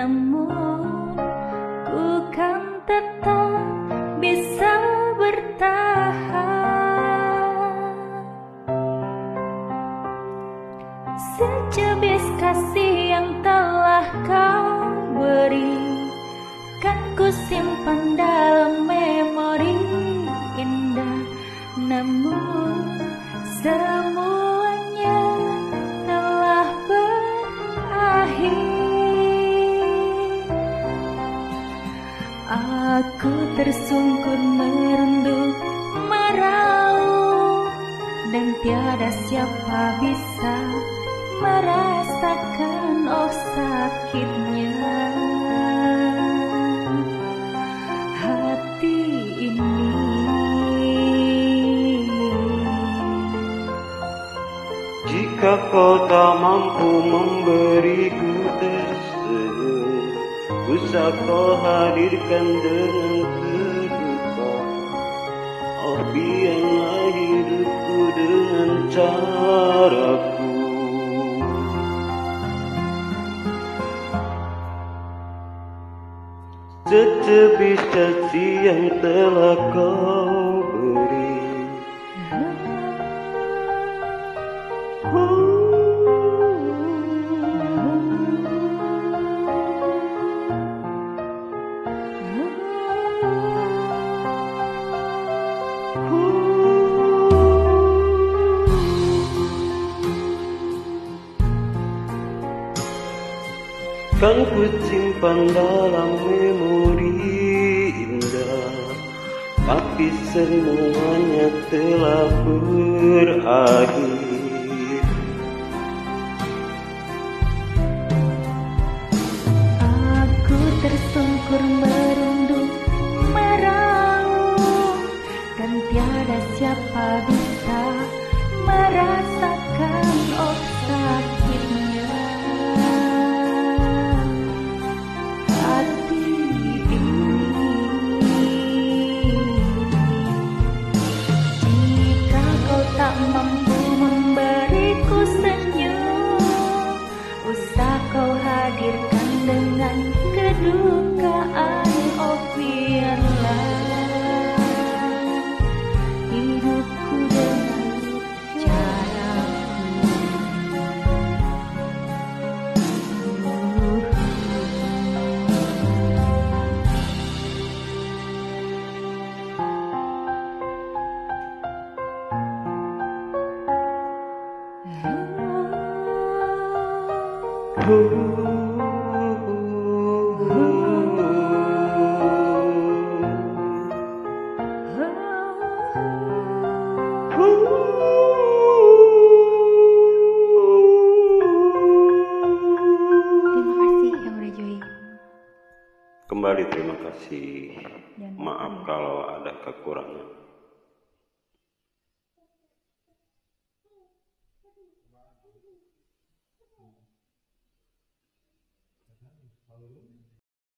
namun ku kan tetap bisa bertahan. Secebis kasih yang telah kau beri kan ku simpan dalam memori Aku tersungkur merunduk meraup. Dan tiada siapa bisa merasakan oh sakitnya. Hati ini. Jika kau tak mampu memberiku Usah kau hadirkan dengan keduka Oh biarlah hidupku dengan caraku Setebis kasih yang telah kau Kan ku simpan dalam memori indah Tapi semuanya telah berakhir. Aku tersungkur merunduk meraung Dan tiada siapa bisa merasakan oh kedukaan opianlah hidupku dengan caraku Oh, oh, oh. Kembali terima kasih Dan Maaf kalau ada kekurangan.